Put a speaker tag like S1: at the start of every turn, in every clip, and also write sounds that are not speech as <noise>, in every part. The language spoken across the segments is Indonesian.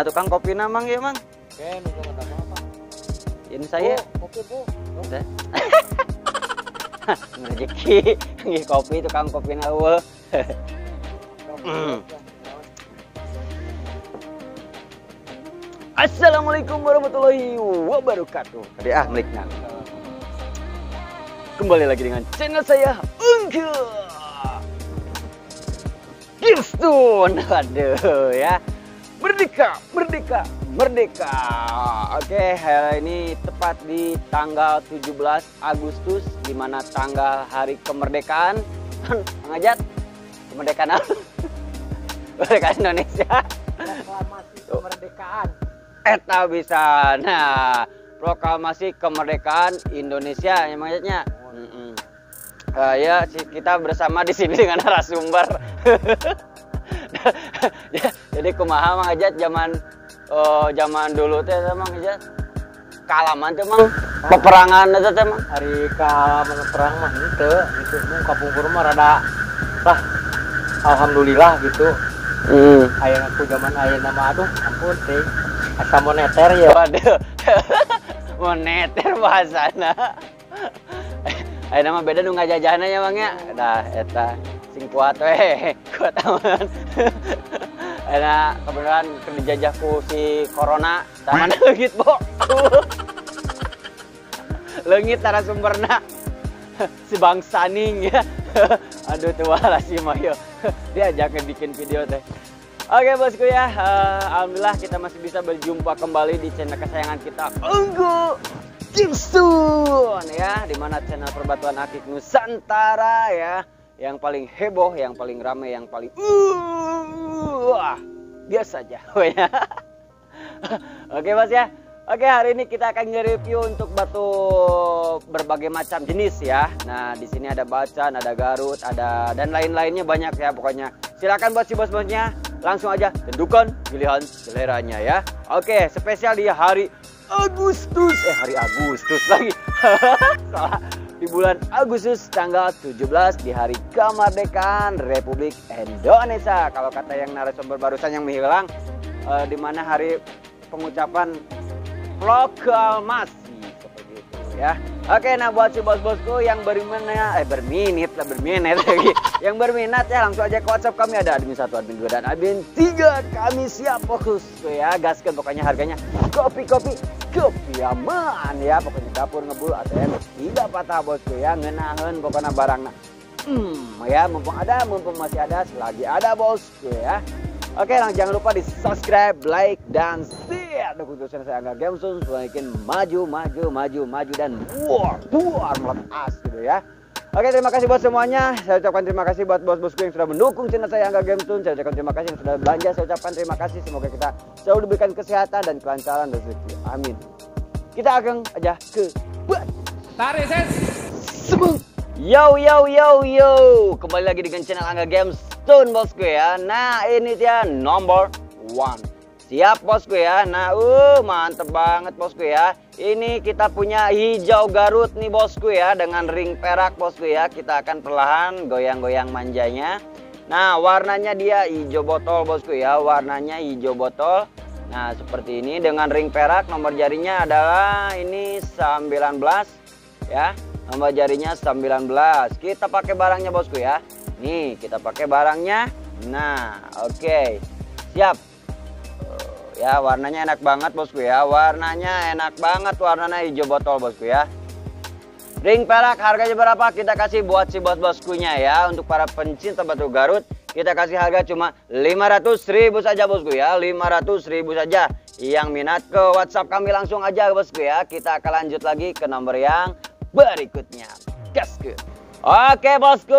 S1: Mana tukang kopi namang ya, Mang?
S2: Oke, minta kata apa?
S1: Ini saya.
S2: Bu, Oke, Bu.
S1: Saya. <laughs> Rezeki, nggih kopi tukang kopi na eueuh. Hmm. Assalamualaikum warahmatullahi wabarakatuh. Tadi ah melikna. Kembali lagi dengan channel saya Ungke. Gilstone. <laughs> Aduh ya. Merdeka, merdeka, merdeka. Oke, hari ini tepat di tanggal 17 Agustus di mana tanggal hari kemerdekaan. <laughs> Ngajat kemerdekaan apa? <laughs> Kemerdekaan Indonesia.
S2: Proklamasi kemerdekaan.
S1: Eta bisa. Nah, proklamasi kemerdekaan Indonesia ya maksudnya. Mm-mm. Eh, ya si- kita bersama di sini dengan <laughs> narasumber. Ya, Jadi kumaha Mang Ajat zaman eh, zaman dulu teh Mang Ajat kalaman teh Mang peperangan eta teh Mang.
S2: Hari ka perang mah henteu, gitu. Mun kapungkur mah rada lah. Alhamdulillah gitu.
S1: Hmm.
S2: Aya aku zaman aya nama aduh ampun teh. Asa moneter ya.
S1: Waduh. <laughs> Moneter bahasana. <laughs> Ayo nama beda nu ngajajahna ya Mang ya. Dah eta sing kuat we. <laughs> Kuat aman. Enak kebenaran keur dijajah ku si corona. Taman leungit, Bo. <laughs> leungit narasumberna. <laughs> si Bang Saning ya. <laughs> Aduh tuh lah si Mayo. Diajak bikin video teh. Oke bosku ya, eh, alhamdulillah kita masih bisa berjumpa kembali di channel kesayangan kita Unggu Gibson ya, di mana channel perbatuan akik Nusantara ya, yang paling heboh, yang paling rame, yang paling uh, biasa aja. <laughs> Oke bos ya, oke hari ini kita akan nge-review untuk batu berbagai macam jenis ya. Nah di sini ada bacan, ada garut, ada dan lain-lainnya banyak ya pokoknya. Silakan buat si bos-bosnya langsung aja tentukan pilihan seleranya ya. Oke, spesial di hari Agustus. Eh, hari Agustus lagi. <laughs> Salah. Di bulan Agustus tanggal 17 di hari kemerdekaan Republik Indonesia. Kalau kata yang narasumber barusan yang menghilang eh, di mana hari pengucapan proklamasi ya. Oke, nah buat si bos-bosku yang berminat, eh berminit lah berminat <laughs> lagi, yang berminat ya langsung aja ke WhatsApp kami ada admin satu, admin dua dan admin tiga. Kami siap fokus tuh ya, gaskan pokoknya harganya. Kopi kopi aman ya, pokoknya dapur ngebul ATM. Tidak patah bosku ya, ngenahen pokoknya barangnya. Hmm, ya. Mumpung ada, mumpung masih ada, selagi ada bosku ya. Oke, lang, jangan lupa di subscribe, like, dan share dukung channel saya Angga Gamesun semakin maju, maju, maju, maju dan buar, buar melepas gitu ya. Oke, terima kasih buat semuanya. Saya ucapkan terima kasih buat bos-bosku yang sudah mendukung channel saya Angga Gamesun. Saya ucapkan terima kasih yang sudah belanja. Saya ucapkan terima kasih. Semoga kita selalu diberikan kesehatan dan kelancaran rezeki. Amin. Kita akan aja ke buat
S2: Tarik ses.
S1: Sebung. Yo yo yo yo, kembali lagi dengan channel Angga Games Stone bosku ya. Nah ini dia nomor one. Siap bosku ya. Nah uh mantep banget bosku ya. Ini kita punya hijau Garut nih bosku ya dengan ring perak bosku ya. Kita akan perlahan goyang-goyang manjanya. Nah warnanya dia hijau botol bosku ya. Warnanya hijau botol. Nah seperti ini dengan ring perak nomor jarinya adalah ini 19 ya nomor jarinya 19 kita pakai barangnya bosku ya nih kita pakai barangnya nah oke siap Tuh, ya warnanya enak banget bosku ya. Warnanya enak banget warnanya hijau botol bosku ya. Ring perak harganya berapa? Kita kasih buat si bos-boskunya ya. Untuk para pencinta batu Garut kita kasih harga cuma 500 ribu saja bosku ya. 500 ribu saja. Yang minat ke WhatsApp kami langsung aja bosku ya. Kita akan lanjut lagi ke nomor yang berikutnya. Gasku Oke bosku,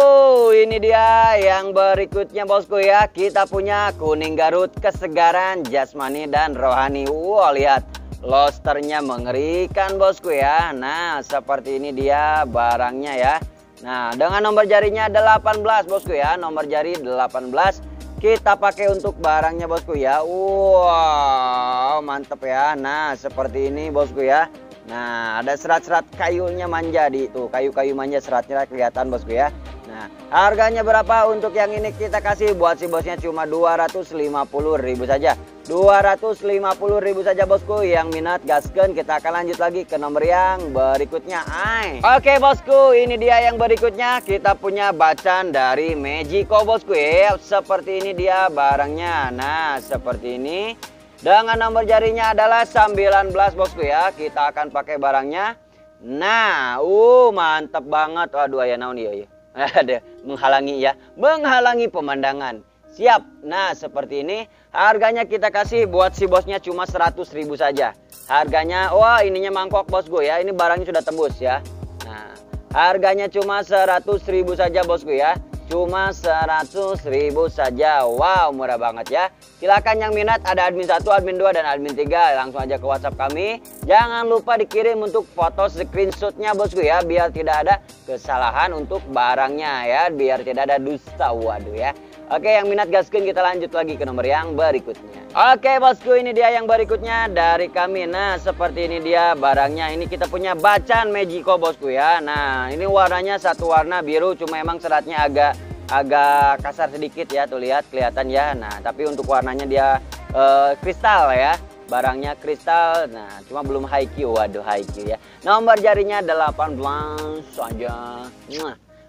S1: ini dia yang berikutnya bosku ya. Kita punya kuning Garut, kesegaran, jasmani dan rohani. Wow, lihat losternya mengerikan bosku ya. Nah, seperti ini dia barangnya ya. Nah, dengan nomor jarinya 18 bosku ya. Nomor jari 18 kita pakai untuk barangnya bosku ya. Wow, mantep ya. Nah, seperti ini bosku ya. Nah, ada serat-serat kayunya manja di itu. Kayu-kayu manja seratnya kelihatan bosku ya. Nah, harganya berapa? Untuk yang ini kita kasih. Buat si bosnya cuma 250.000 saja. 250.000 saja bosku. Yang minat gasken kita akan lanjut lagi ke nomor yang berikutnya. Ay oke bosku. Ini dia yang berikutnya. Kita punya bacaan dari Magico bosku ya. Seperti ini dia barangnya. Nah seperti ini dengan nomor jarinya adalah 19 bosku ya kita akan pakai barangnya nah uh mantap banget waduh ya naon ya <laughs> ada menghalangi ya menghalangi pemandangan Siap. Nah, seperti ini. Harganya kita kasih buat si bosnya cuma 100 ribu saja. Harganya, wah ininya mangkok bosku ya. Ini barangnya sudah tembus ya. Nah, harganya cuma 100 ribu saja bosku ya. Cuma 100 ribu saja. Wow, murah banget ya. Silakan yang minat ada admin 1, admin 2, dan admin 3. Langsung aja ke WhatsApp kami. Jangan lupa dikirim untuk foto screenshotnya bosku ya. Biar tidak ada kesalahan untuk barangnya ya. Biar tidak ada dusta. Waduh ya. Oke, yang minat gaskin kita lanjut lagi ke nomor yang berikutnya. Oke, bosku, ini dia yang berikutnya dari kami. Nah, seperti ini dia barangnya. Ini kita punya bacan Magico, bosku ya. Nah, ini warnanya satu warna biru, cuma emang seratnya agak agak kasar sedikit ya. Tuh lihat, kelihatan ya. Nah, tapi untuk warnanya dia uh, kristal ya. Barangnya kristal. Nah, cuma belum high Q. Waduh, high Q ya. Nomor jarinya 18 saja.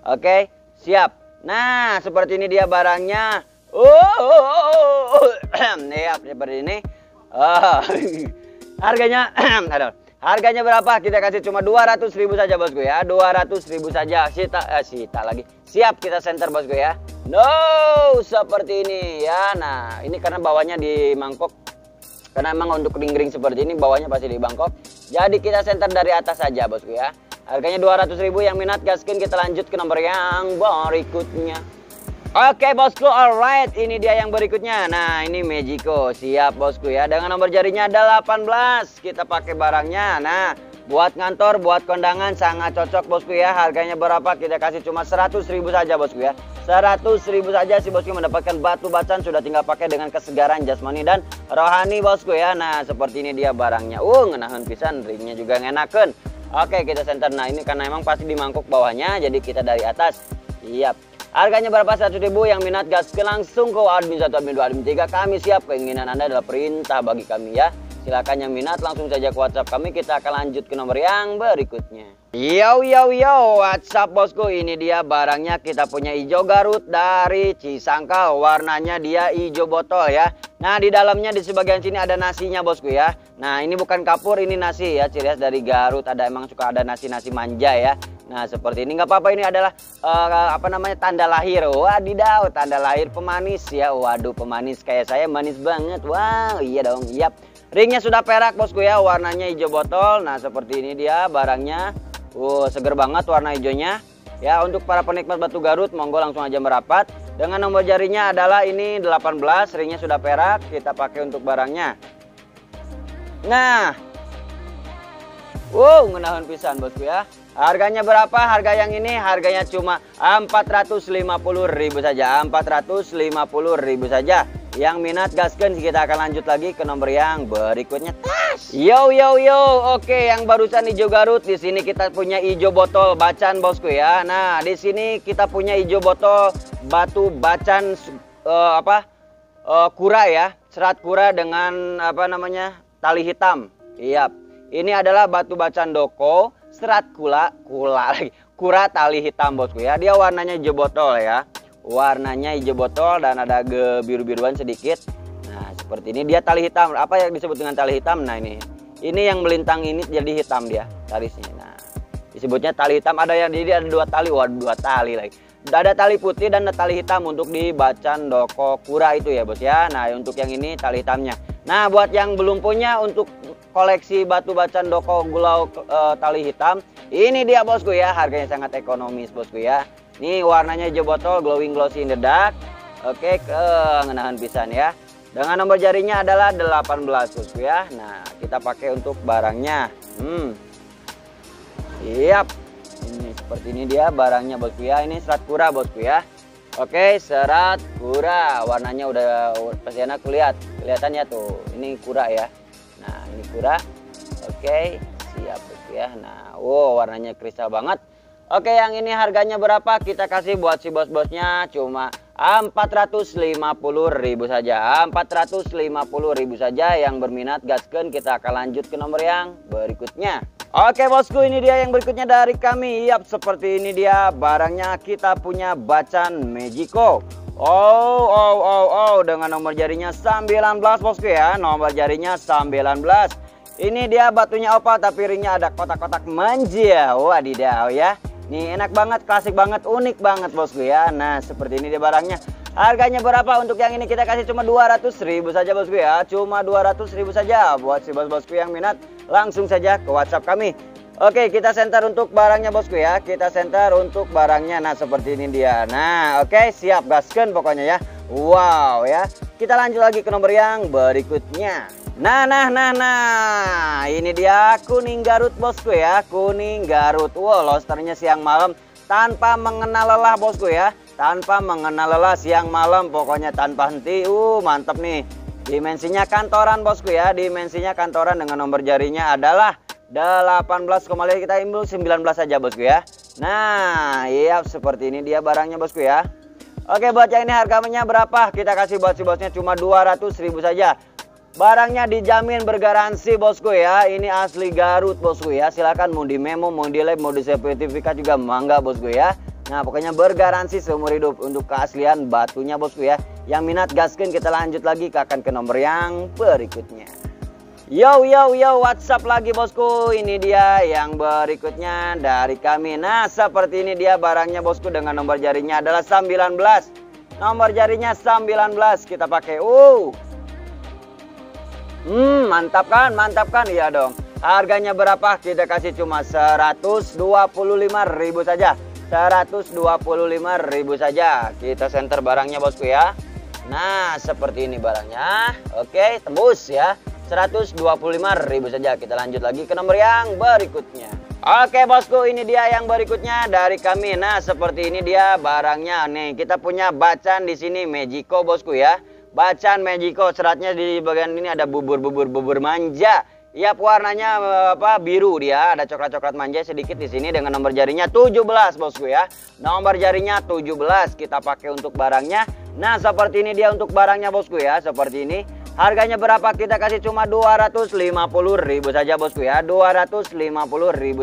S1: Oke, siap. Nah, seperti ini dia barangnya. Oh, <clears throat> ya seperti ini. Oh, <laughs> harganya, <clears throat> aduh, harganya berapa? Kita kasih cuma 200 ribu saja bosku ya. 200 ribu saja. Sita, eh, sita lagi. Siap kita center bosku ya. No, seperti ini ya. Nah, ini karena bawahnya di mangkok. Karena emang untuk ring-ring seperti ini bawahnya pasti di bangkok. Jadi kita center dari atas saja bosku ya. Harganya 200 ribu yang minat gaskin kita lanjut ke nomor yang berikutnya. Oke bosku, alright, ini dia yang berikutnya. Nah, ini Magico, siap bosku ya. Dengan nomor jarinya ada 18, kita pakai barangnya. Nah, buat ngantor, buat kondangan sangat cocok bosku ya. Harganya berapa? Kita kasih cuma 100 ribu saja bosku ya. 100 ribu saja si bosku mendapatkan batu bacan sudah tinggal pakai dengan kesegaran jasmani dan rohani bosku ya. Nah, seperti ini dia barangnya. Uh, ngenahan pisan, ringnya juga ngenaken. Oke kita center Nah ini karena emang pasti di mangkuk bawahnya Jadi kita dari atas Siap Harganya berapa? 100 ribu yang minat gas langsung ke admin 1, admin 2, admin 3 Kami siap keinginan Anda adalah perintah bagi kami ya Silakan yang minat langsung saja ke WhatsApp kami Kita akan lanjut ke nomor yang berikutnya Yo yo yo, WhatsApp bosku? Ini dia barangnya kita punya hijau Garut dari Cisangkal. Warnanya dia hijau botol ya. Nah di dalamnya di sebagian sini ada nasinya bosku ya. Nah ini bukan kapur, ini nasi ya. Ciri khas dari Garut. Ada emang suka ada nasi-nasi manja ya. Nah seperti ini nggak apa-apa ini adalah uh, apa namanya tanda lahir. Wadidaw, tanda lahir pemanis ya. Waduh pemanis kayak saya manis banget. Wow iya dong, yap. Ringnya sudah perak bosku ya. Warnanya hijau botol. Nah seperti ini dia barangnya. Uh, seger banget warna hijaunya. Ya, untuk para penikmat batu Garut, monggo langsung aja merapat. Dengan nomor jarinya adalah ini 18, ringnya sudah perak, kita pakai untuk barangnya. Nah. Wow, ngenahun pisan bosku ya. Harganya berapa? Harga yang ini harganya cuma 450.000 saja. 450.000 saja. Yang minat gasken kita akan lanjut lagi ke nomor yang berikutnya. Tas. Yo yo yo. Oke, yang barusan hijau Garut di sini kita punya hijau botol bacan bosku ya. Nah, di sini kita punya hijau botol batu bacan uh, apa? Uh, kura ya. Serat kura dengan apa namanya? tali hitam. Iya. Ini adalah batu bacan doko serat kula kula lagi. Kura tali hitam bosku ya. Dia warnanya hijau botol ya. Warnanya hijau botol dan ada biru-biruan sedikit. Nah seperti ini. Dia tali hitam. Apa yang disebut dengan tali hitam? Nah ini. Ini yang melintang ini jadi hitam dia talisnya. Nah disebutnya tali hitam. Ada yang jadi ada dua tali. Wah dua tali lagi. Ada tali putih dan tali hitam untuk di bacan doko kura itu ya bos ya. Nah untuk yang ini tali hitamnya. Nah buat yang belum punya untuk koleksi batu bacan doko gulau e, tali hitam ini dia bosku ya harganya sangat ekonomis bosku ya ini warnanya hijau botol glowing glossy in the dark. Oke, ke ngenahan pisan ya. Dengan nomor jarinya adalah 18 bosku ya. Nah, kita pakai untuk barangnya. Hmm. Siap. Ini seperti ini dia barangnya bosku ya. Ini serat kura bosku ya. Oke, serat kura. Warnanya udah pasti enak lihat. Kelihatannya tuh. Ini kura ya. Nah, ini kura. Oke, siap bosku ya. Nah, wow warnanya kristal banget. Oke yang ini harganya berapa? Kita kasih buat si bos-bosnya. Cuma 450.000 saja. 450.000 saja yang berminat gasken. Kita akan lanjut ke nomor yang berikutnya. Oke bosku ini dia yang berikutnya dari kami. Yap seperti ini dia. Barangnya kita punya bacan Mejico Oh oh oh oh dengan nomor jarinya 19 bosku ya nomor jarinya 19 ini dia batunya opa tapi ringnya ada kotak-kotak manja wadidaw ya Nih enak banget, klasik banget, unik banget bosku ya. Nah seperti ini dia barangnya. Harganya berapa untuk yang ini kita kasih cuma 200 ribu saja bosku ya. Cuma 200 ribu saja buat si bos-bosku yang minat langsung saja ke WhatsApp kami. Oke kita center untuk barangnya bosku ya. Kita center untuk barangnya. Nah seperti ini dia. Nah oke siap gasken pokoknya ya. Wow ya. Kita lanjut lagi ke nomor yang berikutnya. Nah, nah, nah, nah. Ini dia kuning Garut bosku ya. Kuning Garut. Wow, losternya siang malam tanpa mengenal lelah bosku ya. Tanpa mengenal lelah siang malam. Pokoknya tanpa henti. Uh, mantap nih. Dimensinya kantoran bosku ya. Dimensinya kantoran dengan nomor jarinya adalah 18,5 kita imbul 19 saja bosku ya. Nah, iya seperti ini dia barangnya bosku ya. Oke, baca ini harganya berapa? Kita kasih buat si bosnya cuma 200 ribu saja. Barangnya dijamin bergaransi bosku ya. Ini asli Garut bosku ya. Silahkan mau di memo, mau di lab, mau di sertifikat juga mangga bosku ya. Nah pokoknya bergaransi seumur hidup untuk keaslian batunya bosku ya. Yang minat gaskin kita lanjut lagi ke akan ke nomor yang berikutnya. Yo yo yo WhatsApp lagi bosku Ini dia yang berikutnya dari kami Nah seperti ini dia barangnya bosku dengan nomor jarinya adalah 19 Nomor jarinya 19 kita pakai Uh Hmm, mantap kan? Mantap kan? Iya dong. Harganya berapa? Kita kasih cuma 125.000 saja. 125.000 saja. Kita center barangnya bosku ya. Nah, seperti ini barangnya. Oke, tembus ya. 125.000 saja. Kita lanjut lagi ke nomor yang berikutnya. Oke bosku, ini dia yang berikutnya dari kami. Nah, seperti ini dia barangnya nih. Kita punya bacan di sini Mejico bosku ya. Bacaan Magico seratnya di bagian ini ada bubur-bubur bubur manja. Ya warnanya apa biru dia, ada coklat-coklat manja sedikit di sini dengan nomor jarinya 17 bosku ya. Nomor jarinya 17 kita pakai untuk barangnya. Nah, seperti ini dia untuk barangnya bosku ya, seperti ini. Harganya berapa? Kita kasih cuma 250.000 saja bosku ya. 250.000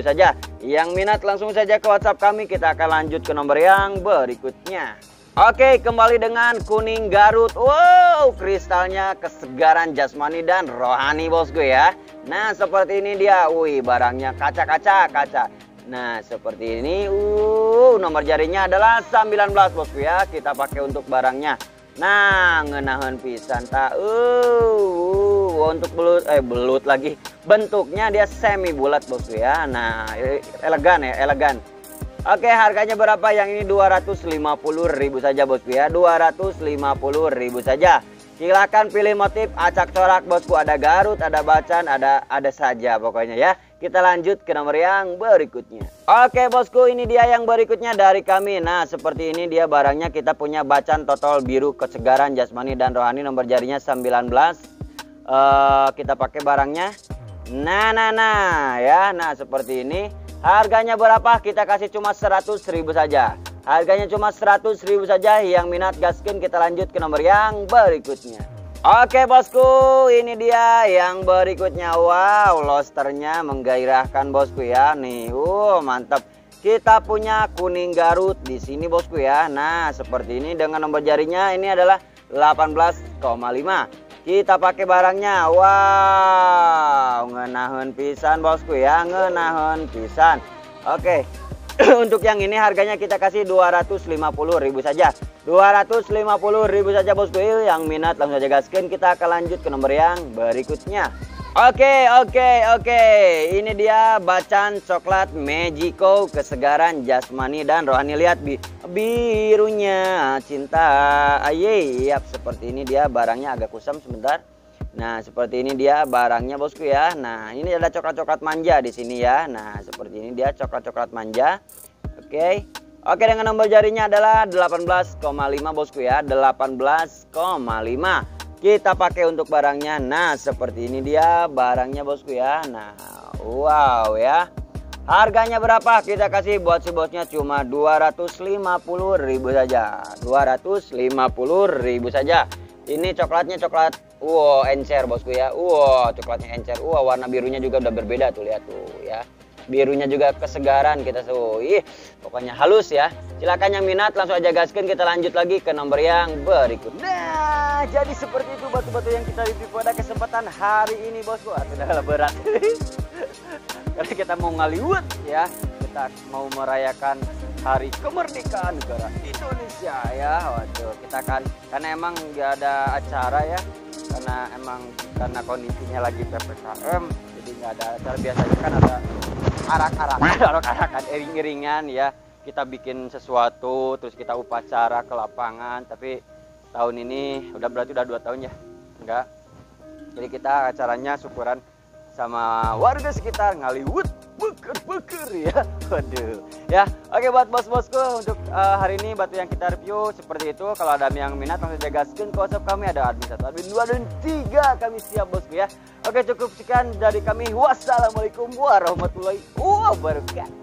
S1: saja. Yang minat langsung saja ke WhatsApp kami. Kita akan lanjut ke nomor yang berikutnya. Oke, kembali dengan kuning Garut. Wow, kristalnya kesegaran jasmani dan rohani bosku ya. Nah, seperti ini dia. Wih, barangnya kaca-kaca, kaca. Nah, seperti ini. Uh, nomor jarinya adalah 19 bosku ya. Kita pakai untuk barangnya. Nah, ngenahan pisan tak. Uh, uh, untuk belut eh belut lagi. Bentuknya dia semi bulat bosku ya. Nah, elegan ya, elegan. Oke harganya berapa yang ini 250.000 saja bosku ya 250.000 saja Silahkan pilih motif acak corak bosku. Ada Garut ada Bacan ada ada saja pokoknya ya. Kita lanjut ke nomor yang berikutnya. Oke bosku ini dia yang berikutnya dari kami. Nah seperti ini dia barangnya. Kita punya Bacan total biru kesegaran jasmani dan rohani nomor jarinya 19 uh, Kita pakai barangnya. Nah nah nah ya. Nah seperti ini. Harganya berapa? Kita kasih cuma 100 ribu saja. Harganya cuma 100 ribu saja. Yang minat gaskin kita lanjut ke nomor yang berikutnya. Oke bosku, ini dia yang berikutnya. Wow, losternya menggairahkan bosku ya. Nih, uh mantap. Kita punya kuning Garut di sini bosku ya. Nah, seperti ini dengan nomor jarinya ini adalah 18,5 kita pakai barangnya wow ngenahen pisan bosku ya ngenahen pisan oke <laughs> untuk yang ini harganya kita kasih 250.000 saja 250.000 saja bosku yang minat langsung saja gaskin kita akan lanjut ke nomor yang berikutnya Oke, oke, oke. Ini dia bacan coklat Magico kesegaran jasmani dan rohani. Lihat bi birunya cinta. Aye, yap seperti ini dia barangnya agak kusam sebentar. Nah, seperti ini dia barangnya bosku ya. Nah, ini ada coklat-coklat manja di sini ya. Nah, seperti ini dia coklat-coklat manja. Oke. Oke, dengan nomor jarinya adalah 18,5 bosku ya. 18,5 kita pakai untuk barangnya nah seperti ini dia barangnya bosku ya nah wow ya Harganya berapa? Kita kasih buat si bosnya cuma 250.000 saja. 250.000 saja. Ini coklatnya coklat wow encer bosku ya. Wow, coklatnya encer. Wow, warna birunya juga udah berbeda tuh lihat tuh ya. Birunya juga kesegaran kita tuh. Ih, pokoknya halus ya. Silakan yang minat langsung aja gaskan kita lanjut lagi ke nomor yang berikut. Nah, jadi seperti itu batu-batu yang kita review pada kesempatan hari ini bosku. Ah, sudah berat. <laughs> karena kita mau ngaliwut ya kita mau merayakan hari kemerdekaan negara Indonesia ya waduh kita kan karena emang nggak ada acara ya karena emang karena kondisinya lagi ppkm jadi nggak ada acara. Biasanya kan ada arak-arakan <laughs> arak-arakan iring-iringan ya. Kita bikin sesuatu terus kita upacara ke lapangan. Tapi tahun ini udah berarti udah dua tahun ya? Enggak. Jadi kita acaranya syukuran sama warga sekitar Ngaliwut beker-beker ya. Waduh. Ya oke buat bos-bosku untuk uh, hari ini batu yang kita review seperti itu. Kalau ada yang minat langsung jaga skin WhatsApp kami ada admin satu admin dua dan tiga kami siap bosku ya. Oke cukup sekian dari kami. Wassalamualaikum warahmatullahi wabarakatuh